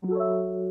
Música